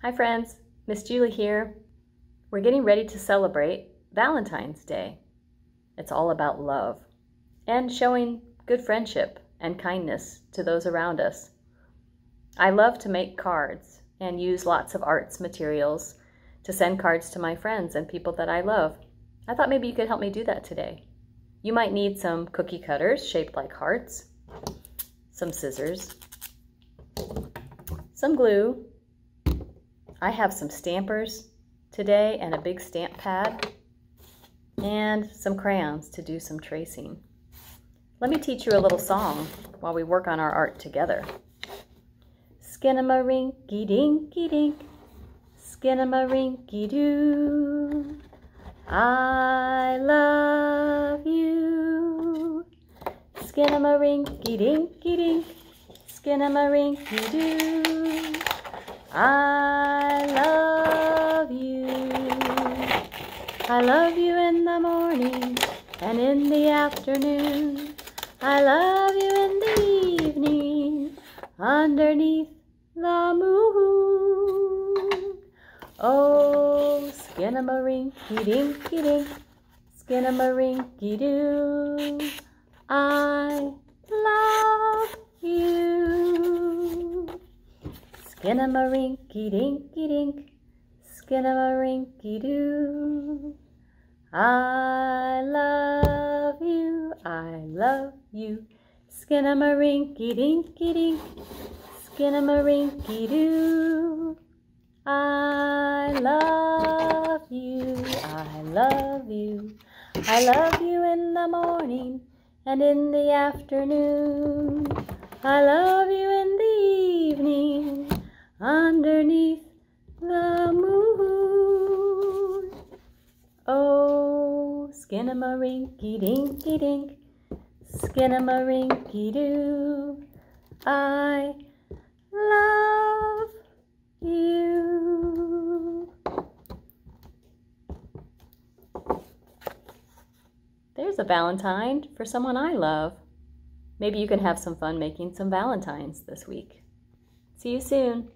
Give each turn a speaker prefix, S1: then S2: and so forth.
S1: Hi friends, Miss Julie here. We're getting ready to celebrate Valentine's Day. It's all about love and showing good friendship and kindness to those around us. I love to make cards and use lots of arts materials to send cards to my friends and people that I love. I thought maybe you could help me do that today. You might need some cookie cutters shaped like hearts, some scissors, some glue. I have some stampers today and a big stamp pad and some crayons to do some tracing. Let me teach you a little song while we work on our art together. Skinnamarink-y dinky dink, skinnamarink-y doo. I love you. Skinnamarink-y dinky dink, skinnamarink-y doo. I love you. I love you in the morning and in the afternoon. I love you in the evening underneath the moon. Oh, skinnamarink-y dinky dink, skinnamarink-y doo. I love Skinnamarink-y dinky dink, skinnamarink-y doo. I love you, I love you. Skinnamarink-y dinky dink, skinnamarink-y doo. I love you, I love you. I love you in the morning and in the afternoon. I love you underneath the moon. Oh, skinnamarink-y dinky dink, skinnamarink-y doo. I love you. There's a Valentine for someone I love. Maybe you can have some fun making some Valentines this week. See you soon.